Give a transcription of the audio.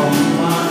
on my